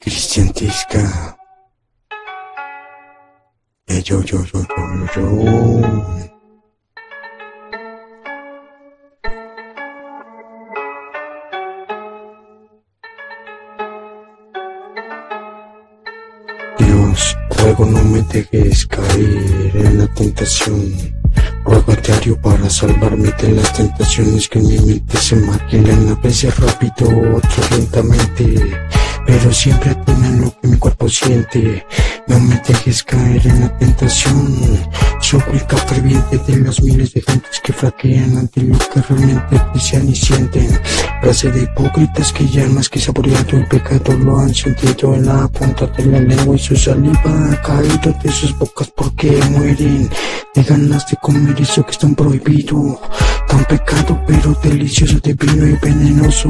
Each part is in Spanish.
Cristian Tisca. Eh, yo, yo, yo, yo, yo. Dios, ruego no me dejes caer en la tentación. A diario para salvarme de las tentaciones que en mi mente se maquilan a veces rápido, otros lentamente. Pero siempre atinan lo que mi cuerpo siente. No me dejes caer en la tentación. Súplica ferviente de los miles de gentes que flaquean ante lo que realmente desean y sienten. Frase de hipócritas que ya más que saboreado el pecado lo han sentido en la punta de la lengua y su saliva ha caído de sus bocas porque mueren de ganas de comer eso que están prohibido. Tan pecado pero delicioso, divino y venenoso.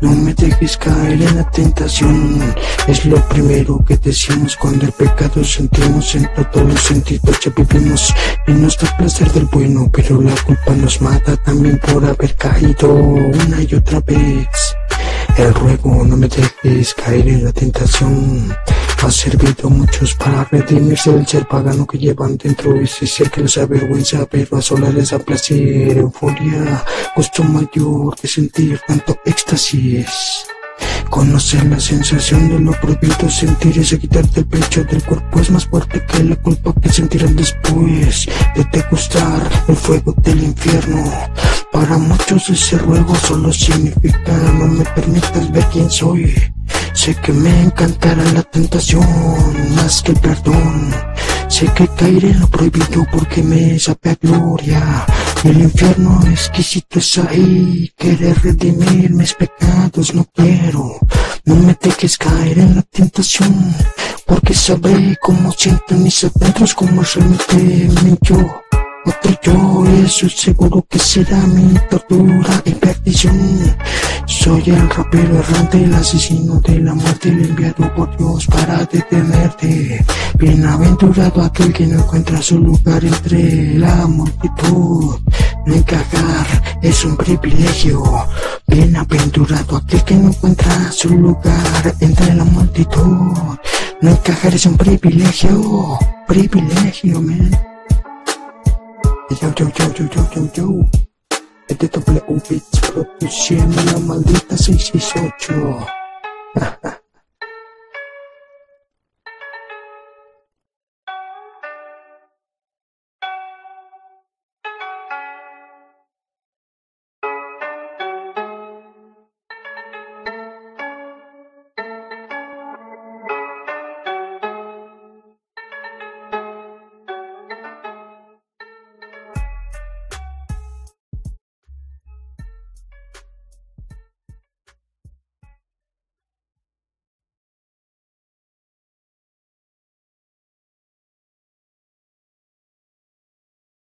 No me dejes caer en la tentación. Es lo primero que decimos cuando el pecado sentimos en todos los sentidos. Ya vivimos en nuestro placer del bueno, pero la culpa nos mata también por haber caído una y otra vez. El ruego no me dejes caer en la tentación. Ha servido a muchos para redimirse del ser pagano que llevan dentro ese ser que les avergüenza, pero a solas les da placer, euforia, gusto mayor de sentir tanto éxtasis. Conocer la sensación de lo prohibido, sentir ese quitarte el pecho del cuerpo es más fuerte que la culpa que sentirán después de degustar el fuego del infierno. Para muchos ese ruego solo significa no me permitas ver quién soy. Sé que me encantará la tentación más que el perdón. Sé que caeré en lo prohibido porque me sabe a gloria. El infierno exquisito es ahí. Querer redimir mis pecados no quiero. No me dejes caer en la tentación. Porque sabré cómo sienten mis adentros, como realmente me yo. Otro yo, eso seguro que será mi tortura y perdición. Soy el rapero errante, el asesino de la muerte, el enviado por Dios para detenerte. Bienaventurado aquel que no encuentra su lugar entre la multitud. No encajar es un privilegio. Bienaventurado aquel que no encuentra su lugar entre la multitud. No encajar es un privilegio. Privilegio, man. Yo, yo, yo, yo, yo, yo, yo. Este W Beats produciendo la maldita 668.